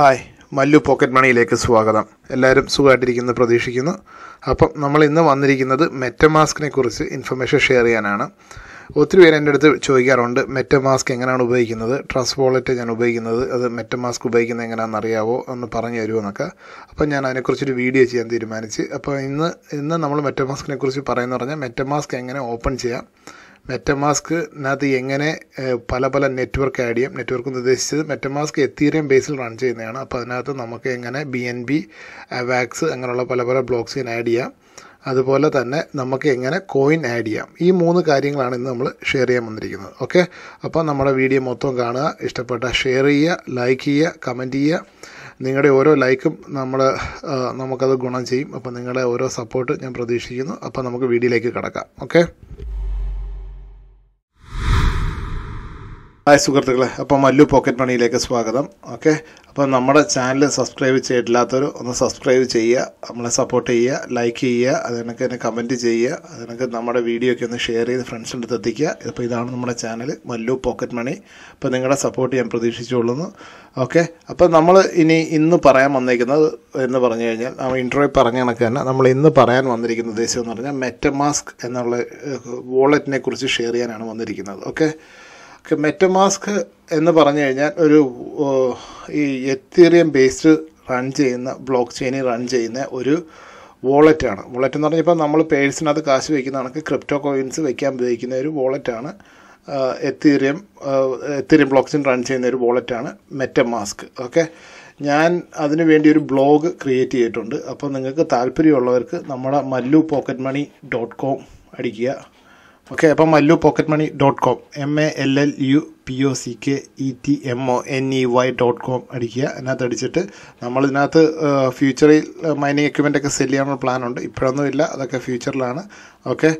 Hi Mallu pocket മണിയിലേക്ക് സ്വാഗതം. എല്ലാവരും സുഖമായിട്ടിരിക്കുന്നു പ്രതീക്ഷിക്കുന്നു. അപ്പം നമ്മൾ ഇന്ന് വന്നിരിക്കുന്നത് മെറ്റമാസ്കിനെ കുറിച്ച് ഇൻഫർമേഷൻ ഷെയർ ചെയ്യാനാണ്. ഒത്തിരി പേര് എന്റെ അടുത്ത് ചോദിക്കാറുണ്ട് മെറ്റമാസ്ക് എങ്ങനെയാണ് ഉപയോഗിക്കുന്നത്? ട്രസ് വാളറ്റ് ഞാൻ ഉപയോഗിക്കുന്നത്? അത് മെറ്റമാസ്ക് ഉപയോഗിക്കുന്നത് എങ്ങനെയാണെന്ന് അറിയാവോ? എന്ന് പറഞ്ഞു തരുമോ എന്നൊക്കെ. അപ്പം ഞാൻ അതിനെക്കുറിച്ചൊരു വീഡിയോ ചെയ്യാൻ തീരുമാനിച്ച് അപ്പോൾ ഇന്ന് ഇന്ന് നമ്മൾ മെറ്റമാസ്കിനെ കുറിച്ച് പറയുന്നത് പറഞ്ഞാൽ മെറ്റമാസ്ക് എങ്ങനെ ഓപ്പൺ ചെയ്യാം? മെറ്റമാസ്കിനകത്ത് എങ്ങനെ പല പല നെറ്റ്വർക്ക് ആഡ് ചെയ്യാം. നെറ്റ്വർക്ക് ഉദ്ദേശിച്ചത് മെറ്റമാസ്ക് എത്തീരിയം ബേസിൽ റൺ ചെയ്യുന്നതാണ്. അപ്പോൾ അതിനകത്ത് നമുക്ക് എങ്ങനെ ബി എൻ ബി വാക്സ് അങ്ങനെയുള്ള പല പല ചെയിൻ ആഡ് ചെയ്യാം. അതുപോലെ തന്നെ നമുക്ക് എങ്ങനെ കോയിൻ ആഡ് ചെയ്യാം. ഈ മൂന്ന് കാര്യങ്ങളാണ് ഇന്ന് നമ്മൾ ഷെയർ ചെയ്യാൻ വന്നിരിക്കുന്നത്. ഓക്കെ അപ്പോൾ നമ്മുടെ വീഡിയോ മൊത്തം കാണുക. ഇഷ്ടപ്പെട്ട ഷെയർ ചെയ്യുക ലൈക്ക് ചെയ്യുക കമന്റ് ചെയ്യുക. നിങ്ങളുടെ ഓരോ ലൈക്കും നമ്മൾ നമുക്കത് ഗുണം ചെയ്യും. അപ്പോൾ നിങ്ങളുടെ ഓരോ സപ്പോർട്ട് ഞാൻ പ്രതീക്ഷിക്കുന്നു. അപ്പോൾ നമുക്ക് വീഡിയോയിലേക്ക് കിടക്കാം. ഓക്കെ ഹായ് സുഹൃത്തുക്കളെ അപ്പോൾ മല്ലു പോക്കറ്റ് മണിയിലേക്ക് സ്വാഗതം. ഓക്കെ അപ്പോൾ നമ്മുടെ ചാനൽ സബ്സ്ക്രൈബ് ചെയ്തിട്ടില്ലാത്തവർ ഒന്ന് സബ്സ്ക്രൈബ് ചെയ്യുക നമ്മളെ സപ്പോർട്ട് ചെയ്യുക ലൈക്ക് ചെയ്യുക അതിനൊക്കെ തന്നെ കമന്റ് ചെയ്യുക അതിനൊക്കെ നമ്മുടെ വീഡിയോ ഒക്കെ ഒന്ന് ഷെയർ ചെയ്ത് ഫ്രണ്ട്സിന്റെ അടുത്ത് എത്തിക്കുക. ഇപ്പോൾ ഇതാണ് നമ്മുടെ ചാനൽ മല്ലു പോക്കറ്റ് മണി. അപ്പോൾ നിങ്ങളുടെ സപ്പോർട്ട് ഞാൻ പ്രതീക്ഷിച്ചുകൊള്ളുന്നു. ഓക്കെ അപ്പോൾ നമ്മൾ ഇനി ഇന്ന് പറയാൻ വന്നിരിക്കുന്നത് എന്ന് പറഞ്ഞു കഴിഞ്ഞാൽ നമ്മൾ ഇൻട്രോയിൽ പറഞ്ഞ കണക്ക് തന്നെ നമ്മൾ ഇന്ന് പറയാൻ വന്നിരിക്കുന്ന ഉദ്ദേശം എന്ന് പറഞ്ഞാൽ മെറ്റമാസ്ക് എന്നുള്ള വോളറ്റിനെ കുറിച്ച് ഷെയർ ചെയ്യാനാണ് വന്നിരിക്കുന്നത്. ഓക്കെ മെറ്റമാസ്ക് എന്ന് പറഞ്ഞു കഴിഞ്ഞാൽ ഒരു ഈ എത്തീറിയം ബേസ്ഡ് റൺ ചെയ്യുന്ന ബ്ലോക്ക് ചെയിനിൽ റൺ ചെയ്യുന്ന ഒരു വോളറ്റാണ് വോളറ്റ് എന്ന് പറഞ്ഞപ്പോൾ നമ്മൾ പേഴ്സിനകത്ത് കാശ് വയ്ക്കുന്ന കണക്ക് ക്രിപ്റ്റോ കോയിൻസ് വയ്ക്കാൻ ഉപയോഗിക്കുന്ന ഒരു വോളറ്റാണ് Ethereum Ethereum blockchain run ചെയ്യുന്ന ഒരു വോളറ്റാണ് മെറ്റമാസ്ക് ഓക്കെ ഞാൻ അതിനു വേണ്ടി ഒരു ബ്ലോഗ് ക്രിയേറ്റ് ചെയ്തിട്ടുണ്ട്. അപ്പോൾ നിങ്ങൾക്ക് താല്പര്യമുള്ളവർക്ക് നമ്മുടെ Mallu pocket money dot com അടിക്കുക. ഓക്കെ അപ്പം Mallu pocket money dot com M A L L U P O C K E T M O N E Y dot com അടിക്കുക. അതിനകത്ത് അടിച്ചിട്ട് നമ്മളിതിനകത്ത് ഫ്യൂച്ചറിൽ മൈനിങ് എക്യുപ്മെന്റ് ഒക്കെ cell ചെയ്യാനുള്ള പ്ലാനുണ്ട് ഇപ്പോഴൊന്നും ഇല്ല അതൊക്കെ ഫ്യൂച്ചറിലാണ് ഓക്കെ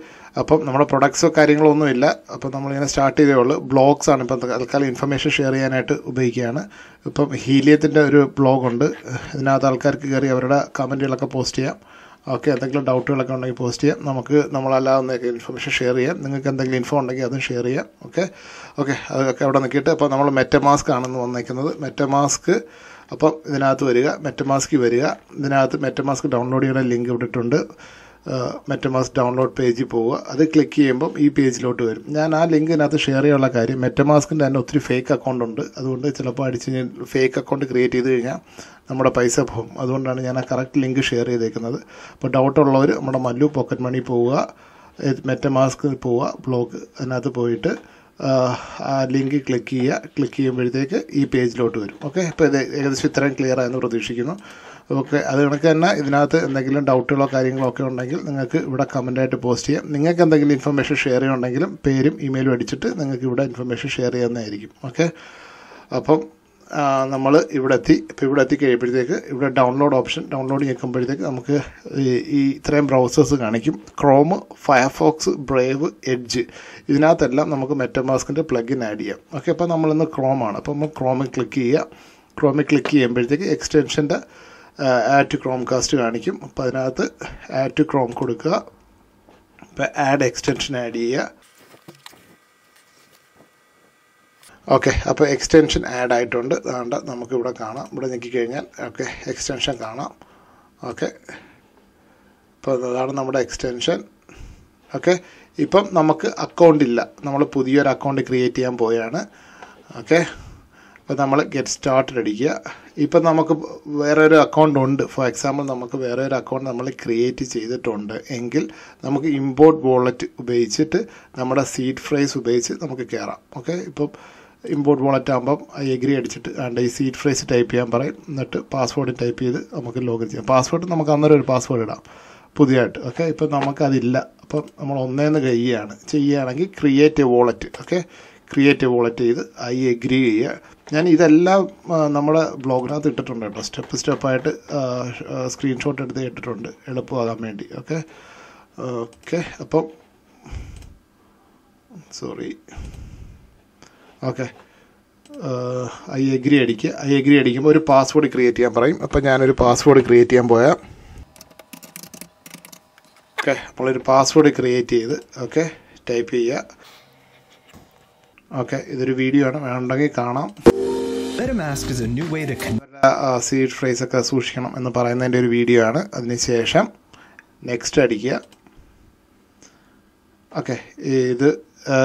അപ്പം നമ്മുടെ പ്രൊഡക്ട്സോ കാര്യങ്ങളോ ഒന്നും ഇല്ല. അപ്പം നമ്മളിങ്ങനെ സ്റ്റാർട്ട് ചെയ്തേ ഉള്ളൂ. ബ്ലോഗ്സ് ആണ് ഇപ്പം തൽക്കാലം ഇൻഫർമേഷൻ ഷെയർ ചെയ്യാനായിട്ട് ഉപയോഗിക്കുകയാണ്. ഇപ്പം ഹീലിയത്തിന്റെ ഒരു ബ്ലോഗുണ്ട് ഇതിനകത്ത് ആൾക്കാർക്ക് കയറി അവരുടെ കമന്റുകളൊക്കെ പോസ്റ്റ് ചെയ്യാം. ഓക്കെ എന്തെങ്കിലും ഡൗട്ടുകളൊക്കെ ഉണ്ടെങ്കിൽ പോസ്റ്റ് ചെയ്യാം. നമുക്ക് നമ്മളല്ലാതെ ഇൻഫർമേഷൻ ഷെയർ ചെയ്യാം. നിങ്ങൾക്ക് എന്തെങ്കിലും ഇൻഫോ ഉണ്ടെങ്കിൽ അതും ഷെയർ ചെയ്യാം. ഓക്കെ? ഓക്കെ അതൊക്കെ അവിടെ നിൽക്കിയിട്ട് അപ്പോൾ നമ്മൾ മെറ്റമാസ്ക് ആണെന്ന് വന്നേക്കുന്നത്. മെറ്റമാസ്ക് അപ്പം ഇതിനകത്ത് വരിക. മെറ്റമാസ്കിൽ വരിക. ഇതിനകത്ത് മെറ്റമാസ്ക് ഡൗൺലോഡ് ചെയ്യുന്ന ലിങ്ക് ഇട്ടിട്ടുണ്ട്. മെറ്റമാസ്ക് ഡൗൺലോഡ് പേജിൽ പോവുക. അത് ക്ലിക്ക് ചെയ്യുമ്പം ഈ പേജിലോട്ട് വരും. ഞാൻ ആ ലിങ്ക് ഇതിനകത്ത് ഷെയർ ചെയ്യാനുള്ള കാര്യം മെറ്റമാസ്കിന്റെ തന്നെ ഒത്തിരി ഫേക്ക് അക്കൗണ്ട് ഉണ്ട്. അതുകൊണ്ട് ചിലപ്പോൾ അടിച്ച് ഞാൻ ഫേക്ക് അക്കൗണ്ട് ക്രിയേറ്റ് ചെയ്ത് കഴിഞ്ഞാൽ നമ്മുടെ പൈസ പോകും. അതുകൊണ്ടാണ് ഞാൻ ആ കറക്റ്റ് ലിങ്ക് ഷെയർ ചെയ്തേക്കുന്നത്. അപ്പോൾ ഡൗട്ടുള്ളവർ നമ്മുടെ മല്ലു പോക്കറ്റ് മണി പോവുക. മെറ്റമാസ്ക് പോവുക. ബ്ലോഗ് അതിനകത്ത് പോയിട്ട് ആ ലിങ്ക് ക്ലിക്ക് ചെയ്യുക. ക്ലിക്ക് ചെയ്യുമ്പോഴത്തേക്ക് ഈ പേജിലോട്ട് വരും. ഓക്കെ അപ്പോൾ ഇത് ഏകദേശം ഇത്രയും ക്ലിയർ ആയെന്ന് പ്രതീക്ഷിക്കുന്നു. ഓക്കെ അത് കണക്ക് തന്നെ ഇതിനകത്ത് എന്തെങ്കിലും ഡൗട്ടുകളോ കാര്യങ്ങളോ ഒക്കെ ഉണ്ടെങ്കിൽ നിങ്ങൾക്ക് ഇവിടെ കമന്റായിട്ട് പോസ്റ്റ് ചെയ്യാം. നിങ്ങൾക്ക് എന്തെങ്കിലും ഇൻഫർമേഷൻ ഷെയർ ചെയ്യുന്നുണ്ടെങ്കിലും പേരും ഇമെയിലും അടിച്ചിട്ട് നിങ്ങൾക്ക് ഇവിടെ ഇൻഫർമേഷൻ ഷെയർ ചെയ്യാവുന്നതായിരിക്കും. ഓക്കെ അപ്പം നമ്മൾ ഇവിടെ എത്തി. ഇപ്പോൾ ഇവിടെ എത്തി കഴിയുമ്പോഴത്തേക്ക് ഇവിടെ ഡൗൺലോഡ് ഓപ്ഷൻ ഡൗൺലോഡ് ചെയ്യുമ്പോഴത്തേക്ക് നമുക്ക് ഈ ഇത്രയും ബ്രൗസേഴ്സ് കാണിക്കും. ക്രോം ഫയർഫോക്സ് ബ്രേവ് എഡ്ജ് ഇതിനകത്തെല്ലാം നമുക്ക് മെറ്റമാസ്കിന്റെ പ്ലഗിൻ ആഡ് ചെയ്യാം. ഓക്കെ അപ്പോൾ നമ്മളിന്ന് ക്രോമാണ് അപ്പോൾ നമ്മൾ ക്രോമിൽ ക്ലിക്ക് ചെയ്യുക. ക്രോമിൽ ക്ലിക്ക് ചെയ്യുമ്പോഴത്തേക്ക് എക്സ്റ്റൻഷന്റെ ആഡ് ടു ക്രോം കാസ്റ്റ് കാണിക്കും. അപ്പോൾ അതിനകത്ത് ആഡ് ടു ക്രോം കൊടുക്കുക. ഇപ്പോൾ ആഡ് എക്സ്റ്റൻഷൻ ആഡ് ചെയ്യുക. ഓക്കെ അപ്പോൾ എക്സ്റ്റൻഷൻ ആഡ് ആയിട്ടുണ്ട്. അതുകൊണ്ട് നമുക്കിവിടെ കാണാം. ഇവിടെ ഞെക്കിക്കഴിഞ്ഞാൽ ഓക്കെ എക്സ്റ്റൻഷൻ കാണാം. ഓക്കെ ഇപ്പോൾ അതാണ് നമ്മുടെ എക്സ്റ്റൻഷൻ ഓക്കെ ഇപ്പം നമുക്ക് അക്കൗണ്ട് ഇല്ല. നമ്മൾ പുതിയൊരു അക്കൗണ്ട് ക്രിയേറ്റ് ചെയ്യാൻ പോവുകയാണ് ഓക്കെ അപ്പോൾ നമ്മൾ ഗെറ്റ് സ്റ്റാർട്ടഡ് അടിക്കുക. ഇപ്പം നമുക്ക് വേറെ ഒരു അക്കൗണ്ട് ഉണ്ട്. ഫോർ എക്സാമ്പിൾ നമുക്ക് വേറെ ഒരു അക്കൗണ്ട് നമ്മൾ ക്രിയേറ്റ് ചെയ്തിട്ടുണ്ട്. എങ്കിൽ നമുക്ക് ഇമ്പോർട്ട് വോളറ്റ് ഉപയോഗിച്ചിട്ട് നമ്മുടെ സീഡ് ഫ്രൈസ് ഉപയോഗിച്ച് നമുക്ക് കയറാം ഓക്കെ ഇപ്പം ഇമ്പോർട്ട് വോളറ്റ് ആകുമ്പം എഗ്രി അടിച്ചിട്ട് ആണ്ട് ഈ സീറ്റ് ഫ്രൈസ് ടൈപ്പ് ചെയ്യാൻ പറയും. എന്നിട്ട് പാസ്വേഡ് ടൈപ്പ് ചെയ്ത് നമുക്ക് ലോഗിൻ ചെയ്യാം. പാസ്വേഡ് നമുക്ക് അന്നേരം ഒരു പാസ്വേഡ് ഇടാം. പുതിയതായിട്ട് ഓക്കെ ഇപ്പം നമുക്കതില്ല. അപ്പം നമ്മൾ ഒന്നേന്ന് കഴിയുകയാണ്. ചെയ്യുകയാണെങ്കിൽ create a wallet okay create a wallet ചെയ്ത് ഐ എഗ്രി ചെയ്യുക. ഞാൻ ഇതെല്ലാം നമ്മുടെ ബ്ലോഗിനകത്ത് ഇട്ടിട്ടുണ്ട് കേട്ടോ. സ്റ്റെപ്പ് സ്റ്റെപ്പായിട്ട് സ്ക്രീൻഷോട്ട് എടുത്ത് ഇട്ടിട്ടുണ്ട് എളുപ്പമാകാൻ വേണ്ടി. ഓക്കെ ഓക്കെ അപ്പം സോറി ഓക്കെ ഐ എഗ്രി അടിക്കുക ഐ എഗ്രി അടിക്കുമ്പോൾ ഒരു പാസ്വേഡ് ക്രിയേറ്റ് ചെയ്യാൻ പറയും. അപ്പോൾ ഞാനൊരു പാസ്വേഡ് ക്രിയേറ്റ് ചെയ്യാൻ പോയാൽ ഓക്കെ നമ്മളൊരു പാസ്വേഡ് ക്രിയേറ്റ് ചെയ്ത് ഓക്കെ ടൈപ്പ് ചെയ്യുക ഓക്കെ ഇതൊരു വീഡിയോ ആണ്. വേണമെങ്കിൽ കാണാം. സീഡ് ഫ്രൈസ് ഒക്കെ സൂക്ഷിക്കണം എന്ന് പറയുന്നതിന്റെ ഒരു വീഡിയോ ആണ്. അതിനുശേഷം നെക്സ്റ്റ് അടിക്കുക. ഓക്കെ ഇത്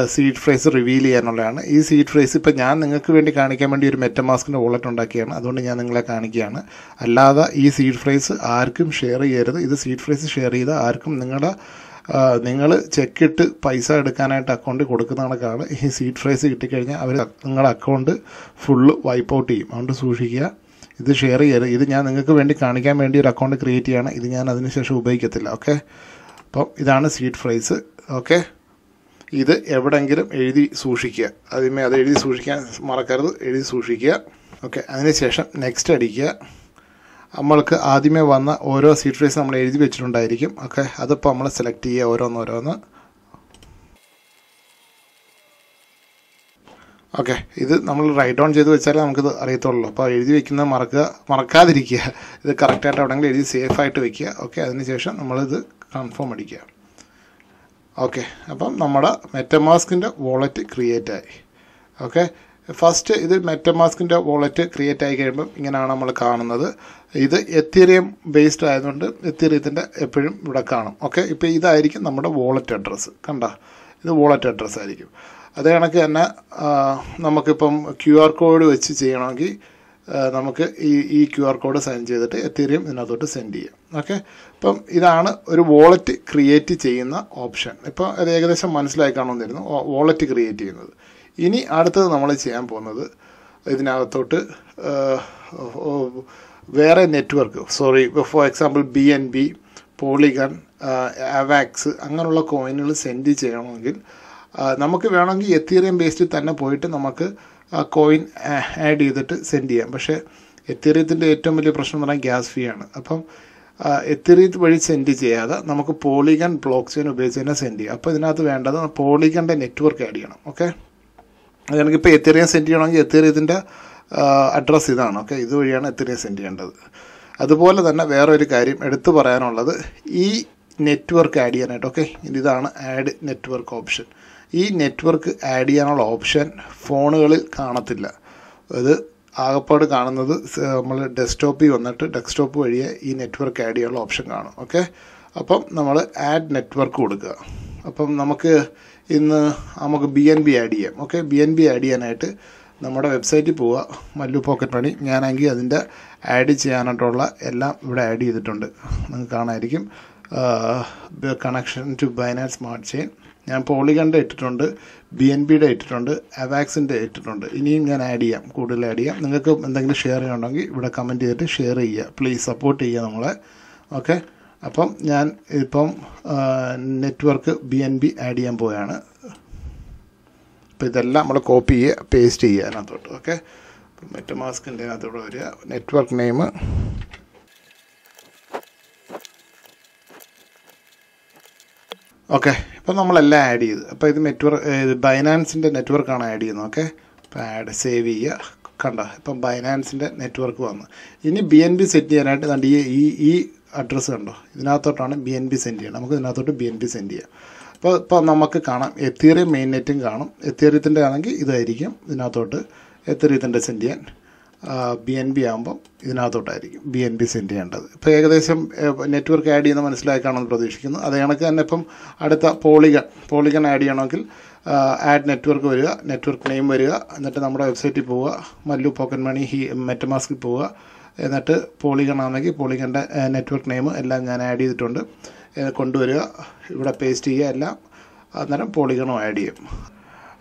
സീഡ് ഫ്രൈസ് റിവീൽ ചെയ്യാനുള്ളതാണ്. ഈ സീഡ് ഫ്രൈസ് ഇപ്പോൾ ഞാൻ നിങ്ങൾക്ക് വേണ്ടി കാണിക്കാൻ വേണ്ടി ഒരു മെറ്റമാസ്കിന്റെ വോളറ്റ് ഉണ്ടാക്കിയാണ്. അതുകൊണ്ട് ഞാൻ നിങ്ങളെ കാണിക്കുകയാണ്. അല്ലാതെ ഈ സീഡ് ഫ്രൈസ് ആർക്കും ഷെയർ ചെയ്യരുത്. ഇത് സീഡ് ഫ്രൈസ് ഷെയർ ചെയ്ത് ആർക്കും നിങ്ങളുടെ നിങ്ങൾ ചെക്കിട്ട് പൈസ എടുക്കാനായിട്ട് അക്കൗണ്ടിൽ കൊടുക്കുന്ന കണക്കാണ് ഈ സീറ്റ് ഫ്രൈസ് കിട്ടിക്കഴിഞ്ഞാൽ അവർ നിങ്ങളുടെ അക്കൗണ്ട് ഫുള്ള് വൈപ്പ് ഔട്ട് ചെയ്യും. അതുകൊണ്ട് സൂക്ഷിക്കുക. ഇത് ഷെയർ ചെയ്യരുത്. ഇത് ഞാൻ നിങ്ങൾക്ക് വേണ്ടി കാണിക്കാൻ വേണ്ടി ഒരു അക്കൗണ്ട് ക്രിയേറ്റ് ചെയ്യാണ്. ഇത് ഞാൻ അതിനുശേഷം ഉപയോഗിക്കത്തില്ല. ഓക്കെ അപ്പം ഇതാണ് സീറ്റ് ഫ്രൈസ് ഓക്കെ ഇത് എവിടെങ്കിലും എഴുതി സൂക്ഷിക്കുക. ആദ്യമേ അത് എഴുതി സൂക്ഷിക്കാൻ മറക്കരുത്. എഴുതി സൂക്ഷിക്കുക. ഓക്കെ അതിനുശേഷം നെക്സ്റ്റ് അടിക്കുക. നമ്മൾക്ക് ആദ്യമേ വന്ന ഓരോ സീഡ് ഫ്രൈസ് നമ്മൾ എഴുതി വെച്ചിട്ടുണ്ടായിരിക്കും. ഓക്കെ അതിപ്പോൾ നമ്മൾ സെലക്ട് ചെയ്യുക ഓരോന്നോരോന്ന് ഓക്കെ ഇത് നമ്മൾ റൈറ്റ് ഓൺ ചെയ്ത് വെച്ചാലേ നമുക്കിത് അറിയത്തുള്ളൂ. അപ്പോൾ എഴുതി വെക്കുന്നത് മറക്കുക മറക്കാതിരിക്കുക. ഇത് കറക്റ്റായിട്ട് എവിടെയെങ്കിലും എഴുതി സേഫ് ആയിട്ട് വെക്കുക. ഓക്കെ അതിനുശേഷം നമ്മളിത് കൺഫേം അടിക്കുക. ഓക്കെ അപ്പം നമ്മുടെ മെറ്റമാസ്കിന്റെ വോളറ്റ് ക്രിയേറ്റ് ആയി. ഓക്കെ ഫസ്റ്റ് ഇത് മെറ്റമാസ്കിന്റെ വോളറ്റ് ക്രിയേറ്റ് ആയി കഴിയുമ്പം ഇങ്ങനെയാണ് നമ്മൾ കാണുന്നത്. ഇത് എത്തീരിയം ബേസ്ഡ് ആയതുകൊണ്ട് എത്തീരിയത്തിന്റെ എപ്പോഴും ഇവിടെ കാണും. ഓക്കെ ഇപ്പോൾ ഇതായിരിക്കും നമ്മുടെ വോളറ്റ് അഡ്രസ്സ് കണ്ട? ഇത് വോളറ്റ് അഡ്രസ്സ് ആയിരിക്കും. അതേ കണക്ക് തന്നെ നമുക്കിപ്പം ക്യു ആർ കോഡ് വെച്ച് ചെയ്യണമെങ്കിൽ നമുക്ക് ഈ ഈ ക്യു ആർ കോഡ് സൈൻ ചെയ്തിട്ട് എത്തീരിയം ഇതിനകത്തോട്ട് സെൻഡ് ചെയ്യാം. ഓക്കെ അപ്പം ഇതാണ് ഒരു വോളറ്റ് ക്രിയേറ്റ് ചെയ്യുന്ന ഓപ്ഷൻ ഇപ്പോൾ അത് ഏകദേശം മനസ്സിലായി കാണുമെന്നിരുന്നു വോളറ്റ് ക്രിയേറ്റ് ചെയ്യുന്നത്. ഇനി അടുത്തത് നമ്മൾ ചെയ്യാൻ പോകുന്നത് ഇതിനകത്തോട്ട് വേറെ network sorry for example B N B Polygon Avax അങ്ങനെയുള്ള കോയിനുകൾ സെൻഡ് ചെയ്യണമെങ്കിൽ നമുക്ക് വേണമെങ്കിൽ എത്തീറിയം ബേസ്ഡിൽ തന്നെ പോയിട്ട് നമുക്ക് കോയിൻ ആഡ് ചെയ്തിട്ട് സെൻഡ് ചെയ്യാം. പക്ഷേ എത്തീറിയത്തിന്റെ ഏറ്റവും വലിയ പ്രശ്നം എന്ന് പറഞ്ഞാൽ ഗ്യാസ് ഫീ ആണ്. അപ്പം എത്തീറിയത്ത് വഴി സെൻഡ് ചെയ്യാതെ നമുക്ക് പോളിഗൺ ബ്ലോക്ക് ചെയിൻ ഉപയോഗിച്ച് തന്നെ സെൻഡ് ചെയ്യാം. അപ്പോൾ ഇതിനകത്ത് വേണ്ടത് പോളിഗണിന്റെ നെറ്റ്വർക്ക് ആഡ് ചെയ്യണം. ഓക്കെ? അത് എനിക്കിപ്പോൾ എത്തിറിയം സെൻഡ് ചെയ്യണമെങ്കിൽ എത്തേറിയത്തിന്റെ അഡ്രസ്സ് ഇതാണ്. ഓക്കെ ഇതുവഴിയാണ് എത്തേറിയം സെൻഡ് ചെയ്യേണ്ടത്. അതുപോലെ തന്നെ വേറൊരു കാര്യം എടുത്തു പറയാനുള്ളത് ഈ നെറ്റ്വർക്ക് ആഡ് ചെയ്യാനായിട്ട്. ഓക്കെ ഇതാണ് ആഡ് നെറ്റ്വർക്ക് ഓപ്ഷൻ. ഈ നെറ്റ്വർക്ക് ആഡ് ചെയ്യാനുള്ള ഓപ്ഷൻ ഫോണുകളിൽ കാണത്തില്ല. അത് ആകപ്പാട് കാണുന്നത് നമ്മൾ ഡെസ്ക്ടോപ്പിൽ വന്നിട്ട് ഡെസ്ക്ടോപ്പ് വഴിയെ ഈ നെറ്റ്വർക്ക് ആഡ് ചെയ്യാനുള്ള ഓപ്ഷൻ കാണും. ഓക്കെ അപ്പം നമ്മൾ ആഡ് നെറ്റ്വർക്ക് കൊടുക്കുക. അപ്പം നമുക്ക് ഇന്ന് നമുക്ക് ബി എൻ ബി ആഡ് ചെയ്യാം. Okay B N B add ചെയ്യാനായിട്ട് നമ്മുടെ വെബ്സൈറ്റിൽ പോവുക മല്ലു പോക്കറ്റ് മണി ഞാനെങ്കിൽ അതിന്റെ ആഡ് ചെയ്യാനായിട്ടുള്ള എല്ലാം ഇവിടെ ആഡ് ചെയ്തിട്ടുണ്ട്. നിങ്ങൾക്ക് കാണാമായിരിക്കും connection to Binance Smart Chain ഞാൻ പോളിഗണിന്റെ ഇട്ടിട്ടുണ്ട്. ബി എൻ ബിയുടെ ഇട്ടിട്ടുണ്ട്. അവാക്സിന്റെ ഇട്ടിട്ടുണ്ട്. ഇനിയും ഞാൻ ആഡ് ചെയ്യാം. കൂടുതൽ ആഡ് ചെയ്യാം. നിങ്ങൾക്ക് എന്തെങ്കിലും ഷെയർ ചെയ്യണമെങ്കിൽ ഇവിടെ കമന്റ് ചെയ്തിട്ട് ഷെയർ ചെയ്യുക. പ്ലീസ് സപ്പോർട്ട് ചെയ്യുക നമ്മളെ. ഓക്കെ അപ്പം ഞാൻ ഇപ്പം network B N B add ചെയ്യാൻ പോവുകയാണ്. അപ്പോൾ ഇതെല്ലാം നമ്മൾ കോപ്പി ചെയ്യുക പേസ്റ്റ് ചെയ്യുക അതിനകത്തോട്ട് ഓക്കെ മെറ്റമാസ്കിന്റെ അതിനകത്തോടെ വരിക. നെറ്റ്വർക്ക് നെയിം ഓക്കെ ഇപ്പം നമ്മളെല്ലാം ആഡ് ചെയ്ത്. അപ്പോൾ ഇത് നെറ്റ്വർക്ക് ഇത് ബൈനാൻസിന്റെ നെറ്റ്വർക്കാണ് ആഡ് ചെയ്യുന്നത് ഓക്കെ അപ്പോൾ ആഡ് സേവ് ചെയ്യുക. കണ്ട? ഇപ്പം ബൈനാൻസിന്റെ നെറ്റ്വർക്ക് വന്നു. ഇനി ബി എൻ ബി സെറ്റ് ചെയ്യാനായിട്ട് കണ്ട് ഈ ഈ അഡ്രസ്സ് കണ്ടോ? ഇതിനകത്തോട്ടാണ് ബി എൻ ബി സെൻഡ് ചെയ്യുക. നമുക്ക് ഇതിനകത്തോട്ട് ബി എൻ ബി സെൻഡ് ചെയ്യാം. അപ്പോൾ ഇപ്പോൾ നമുക്ക് കാണാം. എത്തീറിയം മെയിൻ നെറ്റും കാണും. എത്തീറിയത്തിന്റെ ആണെങ്കിൽ ഇതായിരിക്കും ഇതിനകത്തോട്ട് എത്തീറിയത്തിന്റെ സെൻഡ് ചെയ്യാൻ. ബി എൻ ബി ആകുമ്പം ഇതിനകത്തോട്ടായിരിക്കും ബി എൻ ബി സെൻഡ് ചെയ്യേണ്ടത്. ഇപ്പോൾ ഏകദേശം നെറ്റ്വർക്ക് ആഡ് ചെയ്യുന്ന മനസ്സിലായി കാണുമെന്ന് പ്രതീക്ഷിക്കുന്നു അത് കണക്ക് തന്നെ ഇപ്പം അടുത്ത പോളിഗൺ പോളിഗൺ ആഡ് ചെയ്യണമെങ്കിൽ ആഡ് നെറ്റ്വർക്ക് വരിക നെറ്റ്വർക്ക് നെയിം വരിക എന്നിട്ട് നമ്മുടെ വെബ്സൈറ്റിൽ പോവുക മല്ലു പോക്കറ്റ് മണി ഹി മെറ്റമാസ്കിൽ പോവുക എന്നിട്ട് പോളിഗൺ ആണെങ്കിൽ പോളിഗണിന്റെ നെറ്റ്വർക്ക് നെയിം എല്ലാം ഞാൻ ആഡ് ചെയ്തിട്ടുണ്ട്. കൊണ്ടുവരിക ഇവിടെ പേസ്റ്റ് ചെയ്യുക എല്ലാം അന്നേരം പോളിഗണും ആഡ് ചെയ്യും.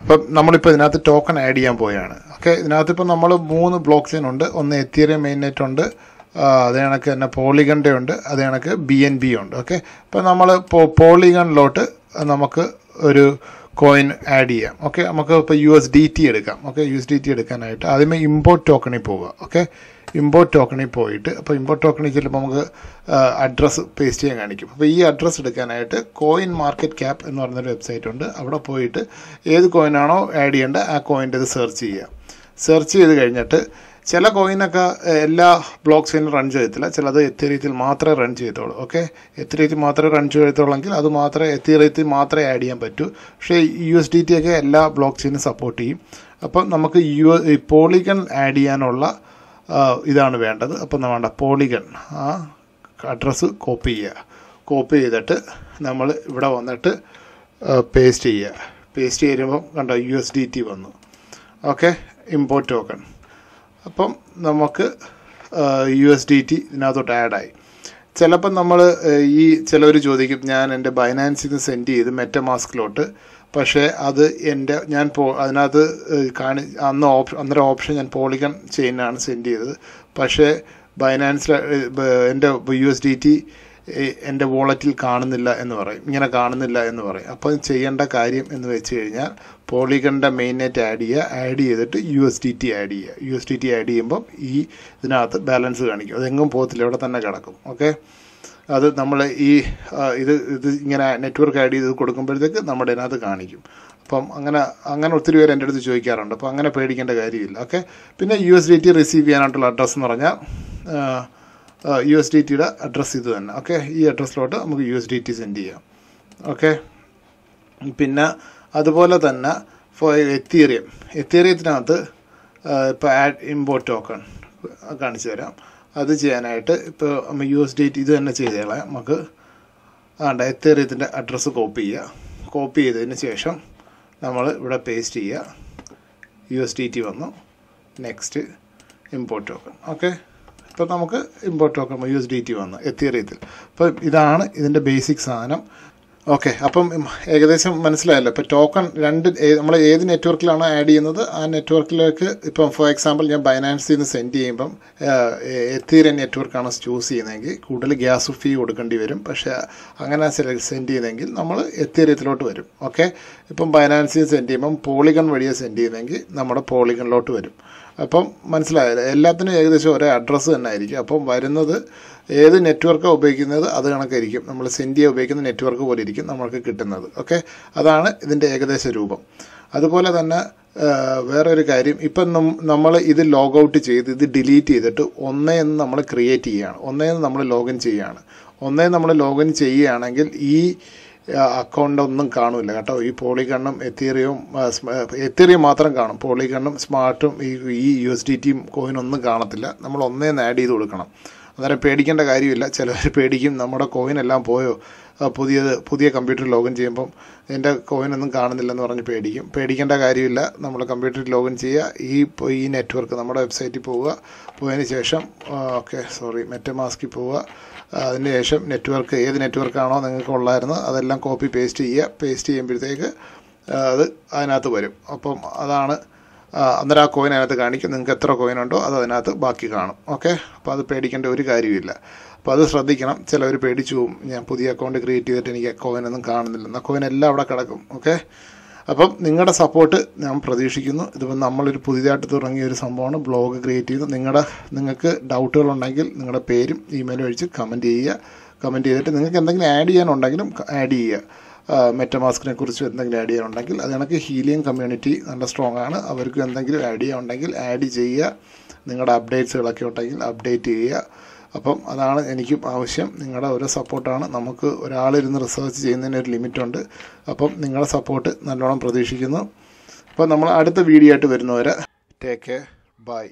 അപ്പം നമ്മളിപ്പോൾ ഇതിനകത്ത് ടോക്കൺ ആഡ് ചെയ്യാൻ പോവുകയാണ്. ഓക്കെ ഇതിനകത്ത് ഇപ്പോൾ നമ്മൾ മൂന്ന് ബ്ലോക്ക് ചെയിൻ ഉണ്ട്. ഒന്ന് എത്തിയറിയ മെയിൻ നെറ്റ് ഉണ്ട് അതേ കണക്ക് തന്നെ പോളിഗണിന്റെ ഉണ്ട്. അതേ കണക്ക് ബി എൻ ബി ഉണ്ട്. ഓക്കെ അപ്പോൾ നമ്മൾ പോളിഗണിലോട്ട് നമുക്ക് ഒരു കോയിൻ ആഡ് ചെയ്യാം. ഓക്കെ നമുക്ക് ഇപ്പോൾ യു എസ് ഡി ടി എടുക്കാം. Okay U S D T എടുക്കാനായിട്ട് ആദ്യമേ ഇമ്പോർട്ട് ടോക്കണിൽ പോവുക. ഓക്കെ ഇമ്പോർട്ട് ടോക്കണിൽ പോയിട്ട് അപ്പോൾ ഇമ്പോർട്ട് ടോക്കണിൽ ചെല്ലുമ്പോൾ നമുക്ക് അഡ്രസ്സ് പേസ്റ്റ് ചെയ്യാൻ കാണിക്കും. അപ്പോൾ ഈ അഡ്രസ്സ് എടുക്കാനായിട്ട് കോയിൻ മാർക്കറ്റ് ക്യാപ്പ് എന്ന് പറഞ്ഞൊരു വെബ്സൈറ്റ് ഉണ്ട്. അവിടെ പോയിട്ട് ഏത് കോയിനാണോ ആഡ് ചെയ്യേണ്ടത് ആ കോയിന്റെ ഇത് സെർച്ച് ചെയ്യുക. സെർച്ച് ചെയ്ത് കഴിഞ്ഞിട്ട് ചില കോയിനൊക്കെ എല്ലാ ബ്ലോക്ക് ചെയിനും റൺ ചെയ്യത്തില്ല. ചിലത് എത്തിയറിയത്തിൽ മാത്രമേ റൺ ചെയ്യത്തുള്ളൂ ഓക്കെ എത്തിയറിയത്തിൽ മാത്രമേ റൺ ചെയ്യത്തുള്ളെങ്കിൽ അത് മാത്രമേ എത്തിയറിയത്തിൽ മാത്രമേ ആഡ് ചെയ്യാൻ പറ്റൂ. പക്ഷേ യു എസ് ഡി ടി ഒക്കെ എല്ലാ ബ്ലോക്ക് ചെയിനും സപ്പോർട്ട് ചെയ്യും. അപ്പം നമുക്ക് യു പോളിഗൺ ആഡ് ചെയ്യാനുള്ള ഇതാണ് വേണ്ടത്. അപ്പം വേണ്ട പോളിഗൺ. ആ അഡ്രസ്സ് കോപ്പി ചെയ്യുക. കോപ്പി ചെയ്തിട്ട് നമ്മൾ ഇവിടെ വന്നിട്ട് പേസ്റ്റ് ചെയ്യുക. പേസ്റ്റ് ചെയ്യുമ്പോൾ കണ്ടോ യു എസ് ഡി ടി വന്നു. ഓക്കെ ഇമ്പോർട്ട് ടോക്കൺ അപ്പം നമുക്ക് യു എസ് ഡി ടി ഇതിനകത്തോട്ട് ആഡായി ചിലപ്പം നമ്മൾ ഈ ചിലവർ ചോദിക്കും ഞാൻ എന്റെ ബൈനാൻസിൽ നിന്ന് സെൻഡ് ചെയ്ത് മെറ്റമാസ്കിലോട്ട് പക്ഷേ അത് എന്റെ ഞാൻ പോ അതിനകത്ത് കാണി അന്ന് ഓപ്ഷൻ അന്നേരം ഓപ്ഷൻ ഞാൻ പോളിഗൺ ചെയിനാണ് സെൻഡ് ചെയ്തത്. പക്ഷേ ബൈനാൻസിൽ എന്റെ യു എസ് ഡി ടി എന്റെ വോളറ്റിൽ കാണുന്നില്ല എന്ന് പറയും. ഇങ്ങനെ കാണുന്നില്ല എന്ന് പറയും. അപ്പോൾ ചെയ്യേണ്ട കാര്യം എന്ന് വെച്ച് കഴിഞ്ഞാൽ പോളിഗണിന്റെ മെയിൻ നെറ്റ് ആഡ് ചെയ്യുക ആഡ് ചെയ്തിട്ട് U S D T add ചെയ്യുക. U S D T add ചെയ്യുമ്പം ഈ ഇതിനകത്ത് ബാലൻസ് കാണിക്കും. അതെങ്ങും പോകത്തില്ല. ഇവിടെ തന്നെ കിടക്കും. ഓക്കെ അത് നമ്മൾ ഈ ഇത് ഇത് ഇങ്ങനെ നെറ്റ്വർക്ക് ആഡ് ചെയ്ത് കൊടുക്കുമ്പോഴത്തേക്ക് നമ്മുടെ അതിനകത്ത് കാണിക്കും. അപ്പം അങ്ങനെ അങ്ങനെ ഒത്തിരി പേര് എന്റെ അടുത്ത് ചോദിക്കാറുണ്ട്. അപ്പോൾ അങ്ങനെ പേടിക്കേണ്ട കാര്യമില്ല. ഓക്കെ? പിന്നെ U S D T receive ചെയ്യാനായിട്ടുള്ള അഡ്രസ്സ് എന്ന് പറഞ്ഞാൽ യു എസ് ഡി ടിയുടെ അഡ്രസ്സ് ഇത് തന്നെ. ഓക്കെ? ഈ അഡ്രസ്സിലോട്ട് നമുക്ക് U S D T send ചെയ്യാം. ഓക്കെ? പിന്നെ അതുപോലെ തന്നെ ഫോർ എത്തീറിയം. എത്തീറിയത്തിനകത്ത് ഇപ്പോൾ ആഡ് ഇമ്പോർട്ട് ടോക്കൺ കാണിച്ചു തരാം. അത് ചെയ്യാനായിട്ട് ഇപ്പോൾ നമ്മൾ യു എസ് ഡേറ്റ് ഇത് തന്നെ ചെയ്തേളെ. നമുക്ക് ആണ്ട് എത്തേറിയത്തിന്റെ അഡ്രസ്സ് കോപ്പി ചെയ്യുക കോപ്പി ചെയ്തതിന് ശേഷം നമ്മൾ ഇവിടെ പേസ്റ്റ് ചെയ്യുക യു എസ് ഡി ടി വന്നു. നെക്സ്റ്റ് ഇമ്പോർട്ട് ടോക്കൺ ഓക്കെ ഇപ്പോൾ നമുക്ക് import token U S D T വന്നു. എത്തിയറിയത്തിൽ. അപ്പം ഇതാണ് ഇതിന്റെ ബേസിക് സാധനം. ഓക്കെ അപ്പം ഏകദേശം മനസ്സിലായല്ലോ. ഇപ്പോൾ ടോക്കൺ രണ്ട് നമ്മൾ ഏത് നെറ്റ്വർക്കിലാണോ ആഡ് ചെയ്യുന്നത് ആ നെറ്റ്വർക്കിലേക്ക് ഇപ്പം ഫോർ എക്സാമ്പിൾ ഞാൻ ബൈനാൻസിൽ നിന്ന് സെൻഡ് ചെയ്യുമ്പം എത്തീര നെറ്റ്വർക്കാണ് ചൂസ് ചെയ്യുന്നതെങ്കിൽ കൂടുതൽ ഗ്യാസ് ഫീ കൊടുക്കേണ്ടി വരും. പക്ഷേ അങ്ങനെ സെൻഡ് ചെയ്യുന്നതെങ്കിൽ നമ്മൾ എത്തീരത്തിലോട്ട് വരും. ഓക്കെ? ഇപ്പം ബൈനാൻസിൽ സെൻഡ് ചെയ്യുമ്പം പോളിഗൺ വഴിയെ സെൻഡ് ചെയ്യുന്നതെങ്കിൽ നമ്മുടെ പോളിഗണിലോട്ട് വരും. അപ്പം മനസ്സിലായല്ലോ? എല്ലാത്തിനും ഏകദേശം ഒരേ അഡ്രസ്സ് തന്നെ ആയിരിക്കും അപ്പം വരുന്നത് ഏത് നെറ്റ്വർക്കാണ് ഉപയോഗിക്കുന്നത് അത് കണക്കായിരിക്കും. നമ്മൾ സെൻഡ് ചെയ്യാൻ ഉപയോഗിക്കുന്ന നെറ്റ്വർക്ക് പോലെ ഇരിക്കും നമ്മൾക്ക് കിട്ടുന്നത്. ഓക്കെ അതാണ് ഇതിന്റെ ഏകദേശ രൂപം. അതുപോലെ തന്നെ വേറെ വേറൊരു കാര്യം. ഇപ്പം നമ്മൾ ഇത് ലോഗ് ഔട്ട് ചെയ്ത് ഇത് ഡിലീറ്റ് ചെയ്തിട്ട് ഒന്നേ എന്ന് നമ്മൾ ക്രിയേറ്റ് ചെയ്യുകയാണ് ഒന്നേന്ന് നമ്മൾ ലോഗിൻ ചെയ്യുകയാണ് ഒന്നേ നമ്മൾ ലോഗിൻ ചെയ്യുകയാണെങ്കിൽ ഈ അക്കൗണ്ട് ഒന്നും കാണില്ല കേട്ടോ. ഈ പോളിഗണ്ണും എത്തീറിയവും എത്തീറിയം മാത്രം കാണും. പോളിഗണ്ണും സ്മാർട്ടും ഈ ഈ യു എസ് ഡി ടിയും കോയിനൊന്നും കാണത്തില്ല. നമ്മൾ ഒന്നേന്ന് ആഡ് ചെയ്ത് കൊടുക്കണം. അന്നേരം പേടിക്കേണ്ട കാര്യമില്ല. ചിലവർ പേടിക്കും നമ്മുടെ കോയിൻ എല്ലാം പോയോ? പുതിയത് പുതിയ കമ്പ്യൂട്ടർ ലോഗിൻ ചെയ്യുമ്പം എന്റെ കോയിനൊന്നും കാണുന്നില്ലെന്ന് പറഞ്ഞ് പേടിക്കും. പേടിക്കേണ്ട കാര്യമില്ല. നമ്മൾ കമ്പ്യൂട്ടറിൽ ലോഗിൻ ചെയ്യുക. ഈ ഈ നെറ്റ്വർക്ക് നമ്മുടെ വെബ്സൈറ്റിൽ പോവുക. പോയതിന് ശേഷം ഓക്കെ സോറി മെറ്റമാസ്കിൽ പോവുക. അതിന് ശേഷം നെറ്റ്വർക്ക് ഏത് നെറ്റ്വർക്കാണോ നിങ്ങൾക്ക് ഉള്ളായിരുന്നു അതെല്ലാം കോപ്പി പേസ്റ്റ് ചെയ്യുക. പേസ്റ്റ് ചെയ്യുമ്പോഴത്തേക്ക് അത് അതിനകത്ത് വരും. അപ്പം അതാണ് അന്നേരം ആ കോയിൻ അതിനകത്ത് കാണിക്കും. നിങ്ങൾക്ക് എത്ര കോയിൻ ഉണ്ടോ അത് അതിനകത്ത് ബാക്കി കാണും. ഓക്കെ അപ്പോൾ അത് പേടിക്കേണ്ട ഒരു കാര്യമില്ല അപ്പോൾ അത് ശ്രദ്ധിക്കണം. ചിലവർ പേടിച്ചു പോകും. ഞാൻ പുതിയ അക്കൗണ്ട് ക്രിയേറ്റ് ചെയ്തിട്ട് എനിക്ക് കോയിനൊന്നും കാണുന്നില്ല. എന്നാൽ കോയിൻ എല്ലാം അവിടെ കിടക്കും. ഓക്കെ അപ്പം നിങ്ങളുടെ സപ്പോർട്ട് ഞാൻ പ്രതീക്ഷിക്കുന്നു. ഇതിപ്പോൾ നമ്മളൊരു പുതിയതായിട്ട് തുടങ്ങിയ ഒരു സംഭവമാണ്. ബ്ലോഗ് ക്രിയേറ്റ് ചെയ്ത് നിങ്ങളുടെ നിങ്ങൾക്ക് ഡൗട്ടുകൾ ഉണ്ടെങ്കിൽ നിങ്ങളുടെ പേരും ഇമെയിലും അഴിച്ച് കമന്റ് ചെയ്യുക. കമന്റ് ചെയ്തിട്ട് നിങ്ങൾക്ക് എന്തെങ്കിലും ആഡ് ചെയ്യാനുണ്ടെങ്കിലും ആഡ് ചെയ്യുക. മെറ്റമാസ്കിനെ കുറിച്ച് എന്തെങ്കിലും ആഡ് ചെയ്യാനുണ്ടെങ്കിൽ അത് കണക്ക് ഹീലിയം കമ്മ്യൂണിറ്റി നല്ല സ്ട്രോങ് ആണ്. അവർക്ക് എന്തെങ്കിലും ആഡ് ചെയ്യാനുണ്ടെങ്കിൽ ആഡ് ചെയ്യുക. നിങ്ങളുടെ അപ്ഡേറ്റ്സുകളൊക്കെ ഉണ്ടെങ്കിൽ അപ്ഡേറ്റ് ചെയ്യുക. അപ്പം അതാണ് എനിക്കും ആവശ്യം. നിങ്ങളുടെ ഓരോ സപ്പോർട്ടാണ് നമുക്ക് ഒരാളിരുന്ന് റിസർച്ച് ചെയ്യുന്നതിന് ഒരു ലിമിറ്റുണ്ട് അപ്പം നിങ്ങളുടെ സപ്പോർട്ട് നല്ലോണം പ്രതീക്ഷിക്കുന്നു. അപ്പോൾ നമ്മൾ അടുത്ത വീഡിയോ ആയിട്ട് വരുന്നവരെ ടേക്ക് കെയർ ബൈ